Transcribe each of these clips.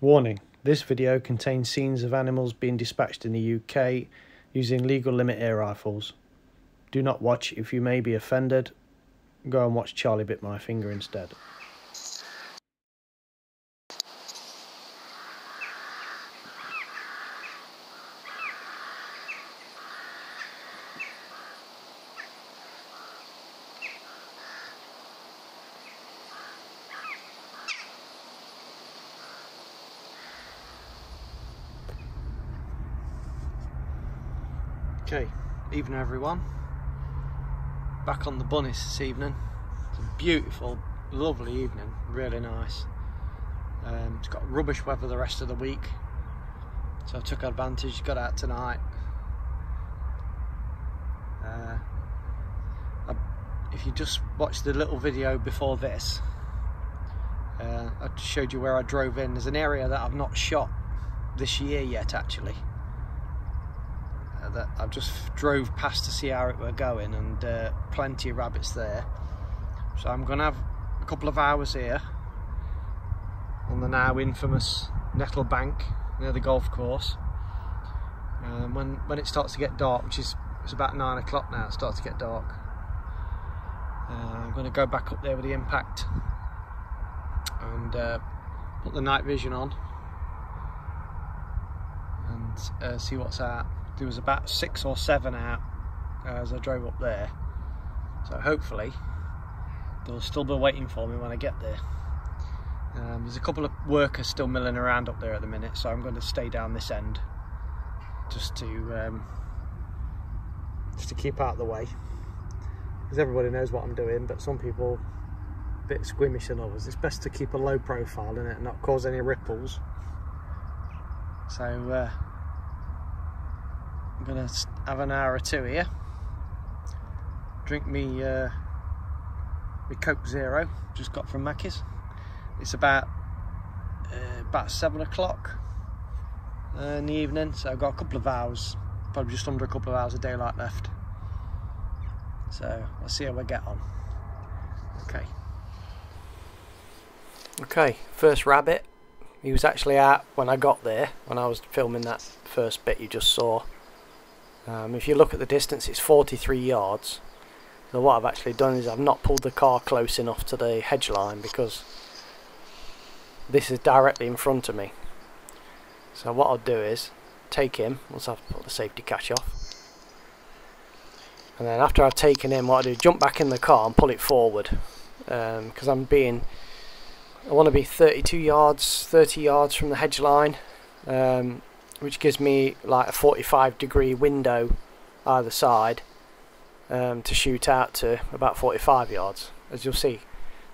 Warning, this video contains scenes of animals being dispatched in the UK using legal limit air rifles. Do not watch if you may be offended. Go and watch Charlie Bit My Finger instead. Okay, evening everyone. Back on the bunnies this evening. It's a beautiful, lovely evening, really nice. Um, it's got rubbish weather the rest of the week, so I took advantage, got out tonight. Uh, I, if you just watched the little video before this, uh, I showed you where I drove in. There's an area that I've not shot this year yet actually that I just drove past to see how it were going and uh, plenty of rabbits there. So I'm gonna have a couple of hours here on the now infamous Nettle Bank near the golf course. Um, when when it starts to get dark which is it's about nine o'clock now it starts to get dark uh, I'm going to go back up there with the impact and uh, put the night vision on and uh, see what's out there was about six or seven out as I drove up there. So hopefully they'll still be waiting for me when I get there. Um, there's a couple of workers still milling around up there at the minute so I'm going to stay down this end just to um, just to keep out of the way. Because everybody knows what I'm doing but some people a bit squeamish than others. It's best to keep a low profile in it and not cause any ripples. So uh, gonna have an hour or two here. Drink me uh, Coke Zero, just got from Mackey's. It's about uh, about seven o'clock uh, in the evening, so I've got a couple of hours, probably just under a couple of hours of daylight left. So let's see how we get on. Okay. Okay, first rabbit. He was actually out when I got there, when I was filming that first bit you just saw. Um, if you look at the distance it's 43 yards. So what I've actually done is I've not pulled the car close enough to the hedge line because this is directly in front of me. So what I'll do is take him, once I've put the safety catch off and then after I've taken him what I do is jump back in the car and pull it forward. Because um, I'm being I want to be 32 yards 30 yards from the hedge line. Um, which gives me like a 45 degree window either side um, to shoot out to about 45 yards as you'll see.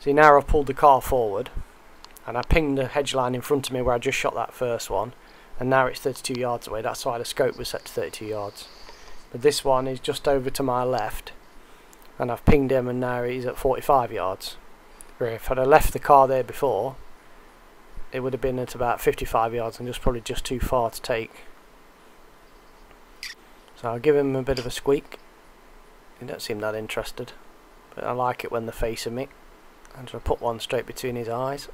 See now I've pulled the car forward and I pinged the hedge line in front of me where I just shot that first one and now it's 32 yards away. That's why the scope was set to 32 yards. But this one is just over to my left and I've pinged him and now he's at 45 yards. Where if I'd have left the car there before it would have been at about 55 yards and just probably just too far to take. So I'll give him a bit of a squeak. He don't seem that interested, but I like it when they're facing me. I'm going to put one straight between his eyes.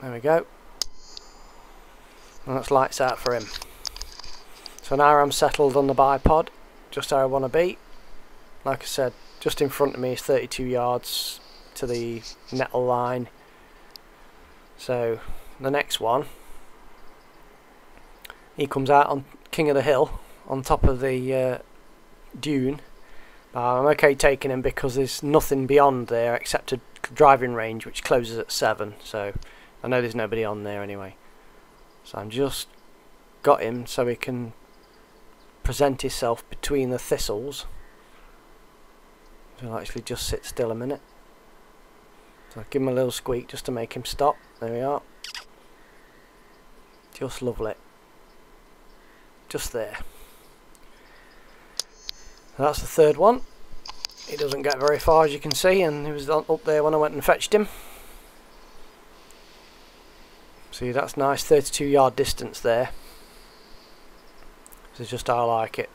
There we go. And that's lights out for him. So now I'm settled on the bipod, just how I want to be. Like I said, just in front of me is 32 yards, to the nettle line. So the next one he comes out on King of the Hill on top of the uh, dune. I'm okay taking him because there's nothing beyond there except a driving range which closes at 7 so I know there's nobody on there anyway. So I'm just got him so he can present himself between the thistles. He'll actually just sit still a minute so I'll give him a little squeak just to make him stop. There we are. Just lovely. Just there. that's the third one. He doesn't get very far as you can see and he was up there when I went and fetched him. See that's nice 32 yard distance there. This is just how I like it.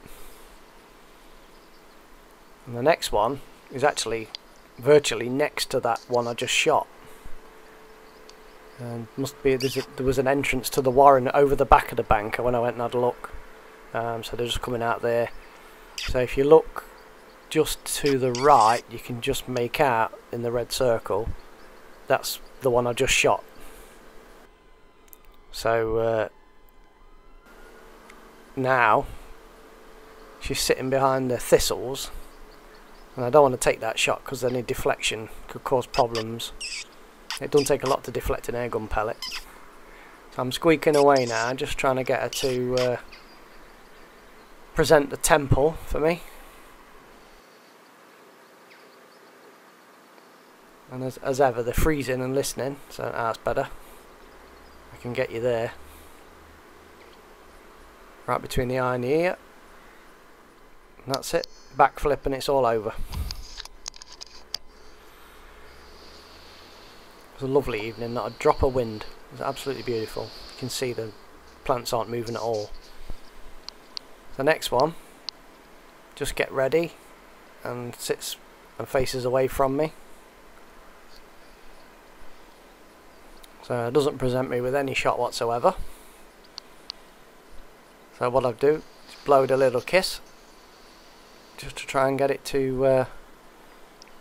And the next one is actually virtually next to that one I just shot. And must be a, there was an entrance to the warren over the back of the banker when I went and had a look. Um, so they're just coming out there. So if you look just to the right, you can just make out in the red circle. That's the one I just shot. So uh, now she's sitting behind the thistles and I don't want to take that shot because any deflection could cause problems. It doesn't take a lot to deflect an airgun pellet. So I'm squeaking away now, just trying to get her to uh, present the temple for me. And as, as ever, they're freezing and listening, so that's better. I can get you there. Right between the eye and the ear. And that's it. Backflip and it's all over. It was a lovely evening, not a drop of wind. It was absolutely beautiful. You can see the plants aren't moving at all. The next one, just get ready and sits and faces away from me. So it doesn't present me with any shot whatsoever. So what I'll do is blow it a little kiss just to try and get it to uh,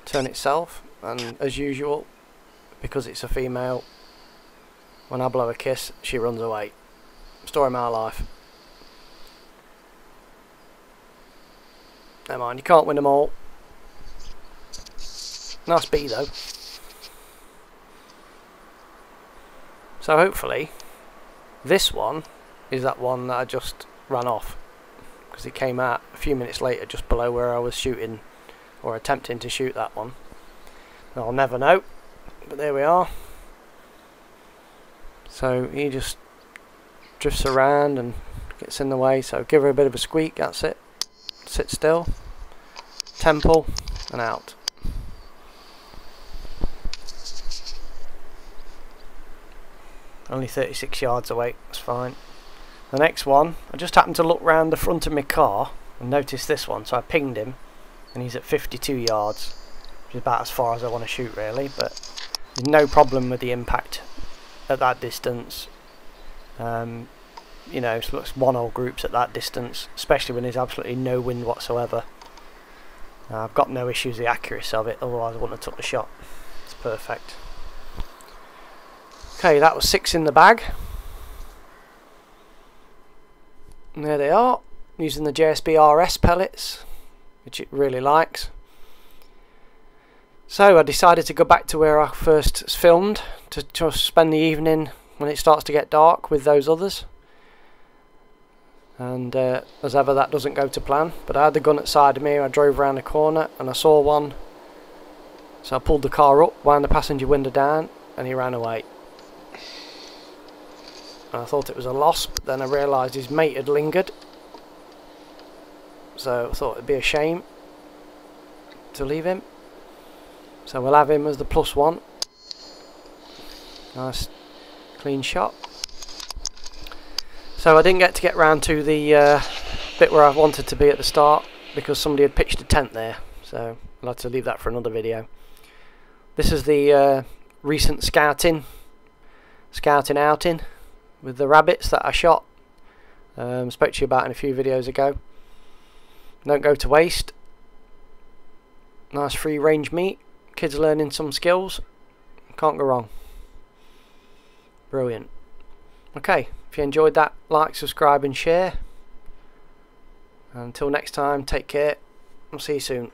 turn itself and as usual because it's a female, when I blow a kiss, she runs away. Story of my life. Never mind, you can't win them all. Nice bee though. So hopefully, this one is that one that I just ran off. Because it came out a few minutes later just below where I was shooting, or attempting to shoot that one. I'll never know but there we are. So he just drifts around and gets in the way. So give her a bit of a squeak that's it. Sit still. Temple and out. Only 36 yards away that's fine the next one I just happened to look round the front of my car and noticed this one so I pinged him and he's at 52 yards which is about as far as I want to shoot really but no problem with the impact at that distance. Um, you know, so looks one hole groups at that distance, especially when there's absolutely no wind whatsoever. Uh, I've got no issues with the accuracy of it, otherwise I wouldn't have took the shot. It's perfect. Okay, that was six in the bag. And there they are, using the JSB RS pellets, which it really likes. So I decided to go back to where I first filmed to just spend the evening when it starts to get dark with those others. And uh, as ever that doesn't go to plan. But I had the gun at side of me, I drove around the corner and I saw one. So I pulled the car up, wound the passenger window down and he ran away. I thought it was a loss, but then I realised his mate had lingered. So I thought it'd be a shame to leave him. So we'll have him as the plus one. Nice clean shot. So I didn't get to get round to the uh, bit where I wanted to be at the start because somebody had pitched a tent there. So I'll have to leave that for another video. This is the uh, recent scouting, scouting outing with the rabbits that I shot. Um, spoke to you about in a few videos ago. Don't go to waste. Nice free range meat kids learning some skills. Can't go wrong. Brilliant. Okay, if you enjoyed that, like, subscribe and share. Until next time, take care. I'll see you soon.